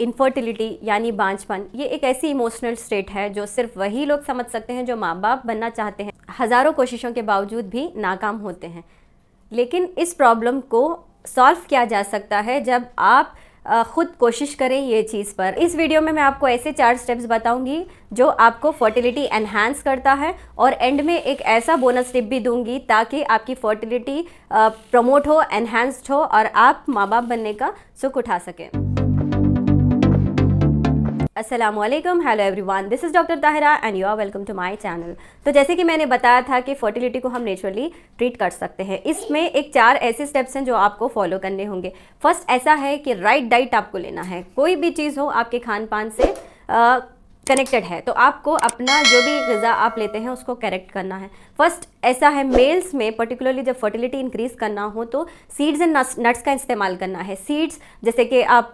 Infertility यानी बांझपन, ये एक ऐसी इमोशनल स्टेट है जो सिर्फ़ वही लोग समझ सकते हैं जो माँ बाप बनना चाहते हैं। हज़ारों कोशिशों के बावजूद भी नाकाम होते हैं। लेकिन इस प्रॉब्लम को सॉल्व किया जा सकता है जब आप खुद कोशिश करें ये चीज़ पर। इस वीडियो में मैं आपको ऐसे चार स्टेप्स बताऊँगी जो आपको फर्टिलिटी एनहांस करता है और एंड में एक ऐसा बोनस टिप भी दूँगी ताकि आपकी फर्टिलिटी प्रमोट हो एनहांस्ड हो और आप माँ बाप बनने का सुख उठा सकें। Aslam hello everyone this is doctor Tahira and you are welcome to my channel तो जैसे कि मैंने बताया था कि फर्टिलिटी को हम नेचुरली ट्रीट कर सकते हैं। इसमें एक चार ऐसे स्टेप्स हैं जो आपको फॉलो करने होंगे। फ़र्स्ट ऐसा है कि राइट right डाइट आपको लेना है। कोई भी चीज़ हो, आपके खान पान से कनेक्टेड है तो आपको अपना जो भी गज़ा आप लेते हैं, उसको करेक्ट करना है। फ़र्स्ट ऐसा है मेल्स में पर्टिकुलरली जब फर्टिलिटी इंक्रीज़ करना हो तो सीड्स एंड नट्स का इस्तेमाल करना है। सीड्स जैसे कि आप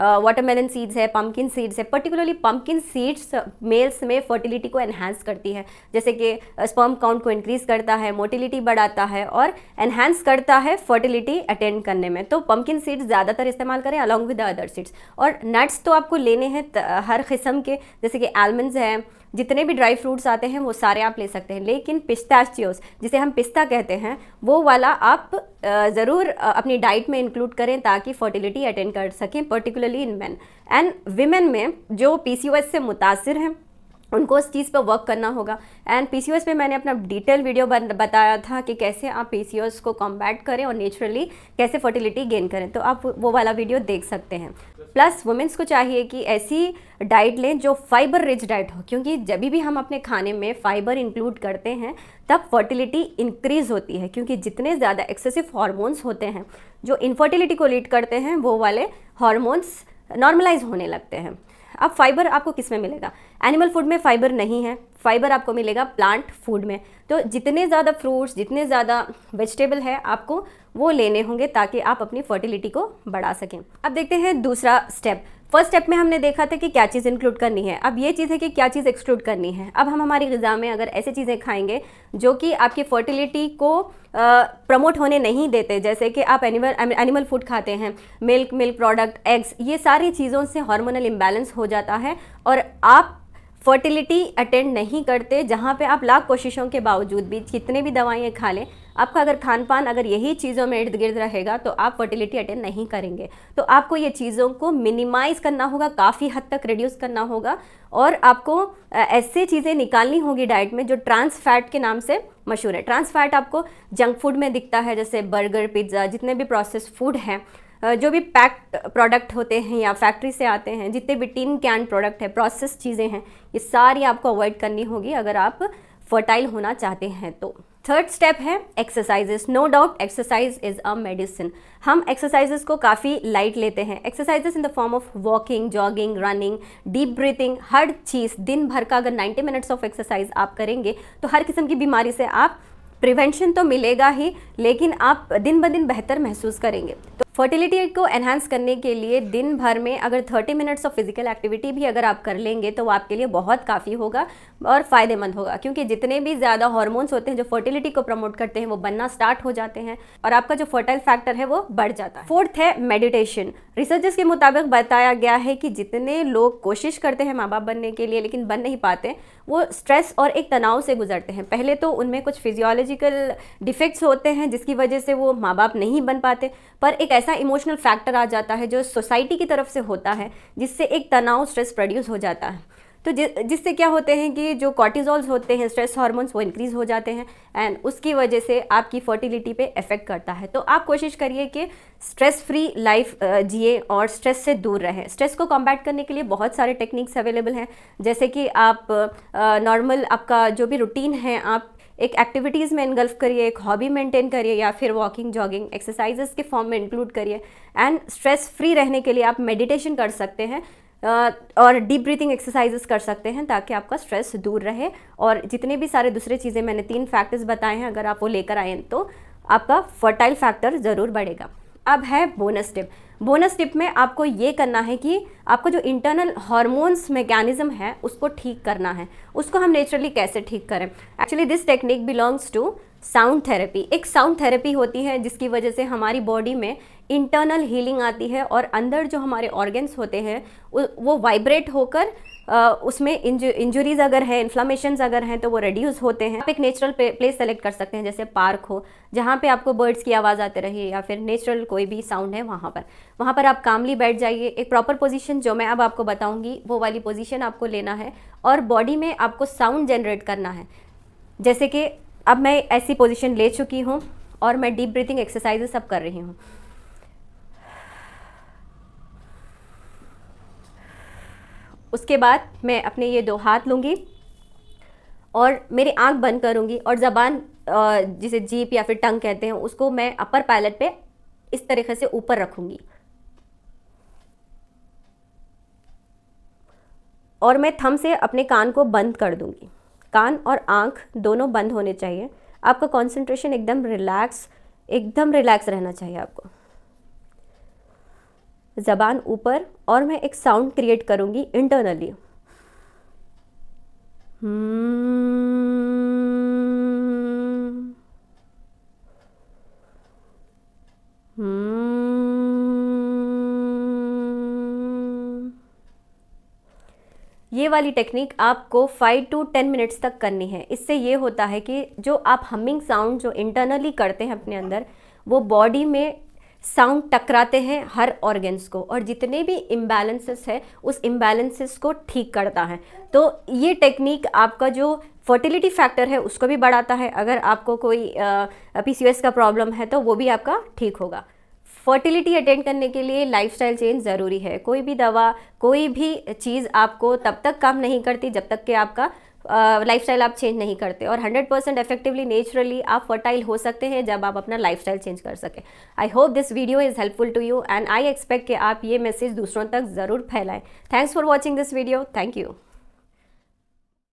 वाटरमेलन सीड्स है पम्पकिन सीड्स है पर्टिकुलरली पम्पकिन सीड्स मेल्स में फर्टिलिटी को एनहांस करती है। जैसे कि स्पर्म काउंट को इंक्रीज़ करता है मोटिलिटी बढ़ाता है और एनहांस करता है फर्टिलिटी अटेंड करने में। तो पम्पकिन सीड्स ज़्यादातर इस्तेमाल करें अलॉन्ग विद अदर सीड्स और नट्स तो आपको लेने हैं हर किस्म के, जैसे कि आलमंड्स हैं जितने भी ड्राई फ्रूट्स आते हैं, वो सारे आप ले सकते हैं। लेकिन पिस्ताचियोस, जिसे हम पिस्ता कहते हैं, वो वाला आप ज़रूर अपनी डाइट में इंक्लूड करें ताकि फर्टिलिटी अटेंड कर सकें particularly in man and women में जो पी से मुतासर हैं, उनको उस चीज़ पर वर्क करना होगा। एंड पीसीओएस पे मैंने अपना डिटेल वीडियो बताया था कि कैसे आप पीसीओएस को कॉम्बैट करें और नेचुरली कैसे फर्टिलिटी गेन करें। तो आप वो वाला वीडियो देख सकते हैं। प्लस वुमेंस को चाहिए कि ऐसी डाइट लें जो फाइबर रिच डाइट हो। क्योंकि जब भी हम अपने खाने में फाइबर इंक्लूड करते हैं, तब फर्टिलिटी इंक्रीज़ होती है। क्योंकि जितने ज़्यादा एक्सेसिव हार्मोन्स होते हैं, जो इनफर्टिलिटी को लीड करते हैं, वो वाले हॉर्मोन्स नॉर्मलाइज होने लगते हैं। अब फाइबर आपको किसमें मिलेगा? एनिमल फ़ूड में फाइबर नहीं है। फाइबर आपको मिलेगा प्लांट फ़ूड में। तो जितने ज़्यादा फ्रूट्स जितने ज़्यादा वेजिटेबल है आपको, वो लेने होंगे ताकि आप अपनी फर्टिलिटी को बढ़ा सकें। अब देखते हैं दूसरा स्टेप फ़र्स्ट स्टेप में हमने देखा था कि क्या चीज़ इंक्लूड करनी है। अब ये चीज़ है कि क्या चीज़ एक्सक्लूड करनी है। अब हम हमारी गज़ा में अगर ऐसी चीज़ें खाएँगे जो कि आपकी फर्टिलिटी को प्रमोट होने नहीं देते, जैसे कि आप एनिमल एनिमल फ़ूड खाते हैं मिल्क मिल्क प्रोडक्ट एग्स ये सारी चीज़ों से हार्मोनल इम्बैलेंस हो जाता है और आप फर्टिलिटी अटेंड नहीं करते, जहाँ पे आप लाख कोशिशों के बावजूद भी कितने भी दवाइयाँ खा लें आपका अगर खान पान अगर यही चीज़ों में इर्द गिर्द रहेगा तो आप फर्टिलिटी अटेंड नहीं करेंगे। तो आपको ये चीज़ों को मिनिमाइज़ करना होगा, काफ़ी हद तक रिड्यूस करना होगा और आपको ऐसे चीज़ें निकालनी होगी डाइट में जो ट्रांस फैट के नाम से मशहूर है। ट्रांस फैट आपको जंक फ़ूड में दिखता है, जैसे बर्गर पिज़्ज़ा जितने भी प्रोसेस फ़ूड हैं जो भी पैक्ड प्रोडक्ट होते हैं या फैक्ट्री से आते हैं, जितने भी टिन कैन प्रोडक्ट है प्रोसेस चीज़ें हैं, ये सारी आपको अवॉइड करनी होगी अगर आप फर्टाइल होना चाहते हैं तो। थर्ड स्टेप है exercises no doubt exercise is a medicine हम एक्सरसाइजेस को काफ़ी लाइट लेते हैं. Exercises in the form of walking jogging running deep breathing हर चीज़ दिन भर का अगर 90 मिनट्स ऑफ़ एक्सरसाइज आप करेंगे तो हर किस्म की बीमारी से आप प्रिवेंशन तो मिलेगा ही, लेकिन आप दिन ब दिन बेहतर महसूस करेंगे. तो फर्टिलिटी को एनहांस करने के लिए दिन भर में अगर 30 मिनट्स ऑफ़ फ़िज़िकल एक्टिविटी भी अगर आप कर लेंगे तो वो आपके लिए बहुत काफ़ी होगा और फ़ायदेमंद होगा। क्योंकि जितने भी ज़्यादा हॉर्मोन्स होते हैं, जो फर्टिलिटी को प्रमोट करते हैं, वो बनना स्टार्ट हो जाते हैं और आपका जो फर्टाइल फैक्टर है, वो बढ़ जाता है। फोर्थ है मेडिटेशन रिसर्चर्स के मुताबिक बताया गया है कि जितने लोग कोशिश करते हैं माँ बाप बनने के लिए, लेकिन बन नहीं पाते, वो स्ट्रेस और एक तनाव से गुजरते हैं। पहले तो उनमें कुछ फिजियोलॉजिकल डिफेक्ट्स होते हैं, जिसकी वजह से वो माँ बाप नहीं बन पाते, पर एक ऐसा इमोशनल फैक्टर आ जाता है जो सोसाइटी की तरफ़ से होता है, जिससे एक तनाव स्ट्रेस प्रोड्यूस हो जाता है। तो जिससे क्या होते हैं कि जो कॉर्टिजोल्स होते हैं स्ट्रेस हार्मोन्स वो इंक्रीज़ हो जाते हैं एंड उसकी वजह से आपकी फर्टिलिटी पे इफ़ेक्ट करता है। तो आप कोशिश करिए कि स्ट्रेस फ्री लाइफ जिए और स्ट्रेस से दूर रहें। स्ट्रेस को कॉम्बैट करने के लिए बहुत सारे टेक्निक्स अवेलेबल हैं। जैसे कि आप नॉर्मल आपका जो भी रूटीन है, आप एक एक्टिविटीज़ में इनगल्फ करिए, एक हॉबी मेंटेन करिए या फिर वॉकिंग जॉगिंग एक्सरसाइजेस के फॉर्म में इंक्लूड करिए। एंड स्ट्रेस फ्री रहने के लिए आप मेडिटेशन कर सकते हैं और डीप ब्रीथिंग एक्सरसाइजेस कर सकते हैं ताकि आपका स्ट्रेस दूर रहे। और जितने भी सारे दूसरे चीज़ें मैंने तीन फैक्टर्स बताए हैं, अगर आप वो लेकर आए तो आपका फर्टाइल फैक्टर ज़रूर बढ़ेगा। अब है बोनस टिप बोनस टिप में आपको ये करना है कि आपको जो इंटरनल हार्मोन्स मैकेनिज्म है, उसको ठीक करना है। उसको हम नेचुरली कैसे ठीक करें? Actually this technique belongs to sound therapy एक साउंड थेरेपी होती है जिसकी वजह से हमारी बॉडी में इंटरनल हीलिंग आती है और अंदर जो हमारे ऑर्गेन्स होते हैं वो वाइब्रेट होकर उसमें इंजुरीज अगर है इन्फ्लामेशन अगर हैं तो वो रिड्यूस होते हैं। आप एक नेचुरल प्लेस सेलेक्ट कर सकते हैं, जैसे पार्क हो, जहाँ पे आपको बर्ड्स की आवाज़ आते रहे या फिर नेचुरल कोई भी साउंड है वहाँ पर। वहाँ पर आप कामली बैठ जाइए। एक प्रॉपर पोजीशन जो मैं अब आपको बताऊँगी, वो वाली पोजीशन आपको लेना है और बॉडी में आपको साउंड जनरेट करना है। जैसे कि अब मैं ऐसी पोजिशन ले चुकी हूँ और मैं डीप ब्रीथिंग एक्सरसाइजेस सब कर रही हूँ। उसके बाद मैं अपने ये दो हाथ लूँगी और मेरी आँख बंद करूँगी और ज़बान जिसे जीप या फिर टंग कहते हैं, उसको मैं अपर पैलेट पे इस तरीके से ऊपर रखूँगी। और मैं थम से अपने कान को बंद कर दूँगी। कान और आँख दोनों बंद होने चाहिए। आपका कंसंट्रेशन एकदम रिलैक्स एकदम रिलैक्स रहना चाहिए आपको। ज़बान ऊपर और मैं एक साउंड क्रिएट करूँगी इंटरनली ये वाली टेक्निक आपको फाइव टू टेन मिनट्स तक करनी है। इससे ये होता है कि जो आप हमिंग साउंड जो इंटरनली करते हैं अपने अंदर, वो बॉडी में साउंड टकराते हैं हर ऑर्गेन्स को और जितने भी इम्बैलेंसेस है, उस इम्बैलेंसेस को ठीक करता है। तो ये टेक्निक आपका जो फर्टिलिटी फैक्टर है, उसको भी बढ़ाता है। अगर आपको कोई पी का प्रॉब्लम है तो वो भी आपका ठीक होगा। फर्टिलिटी अटेंड करने के लिए लाइफस्टाइल चेंज ज़रूरी है। कोई भी दवा, कोई भी चीज़ आपको तब तक काम नहीं करती जब तक कि आपका लाइफस्टाइल आप चेंज नहीं करते और 100 परसेंट इफेक्टिवली नेचुरली आप फर्टाइल हो सकते हैं जब आप अपना लाइफस्टाइल चेंज कर सकें। I hope this video is helpful to you and I expect कि आप ये मैसेज दूसरों तक ज़रूर फैलाएँ। Thanks for watching this video thank you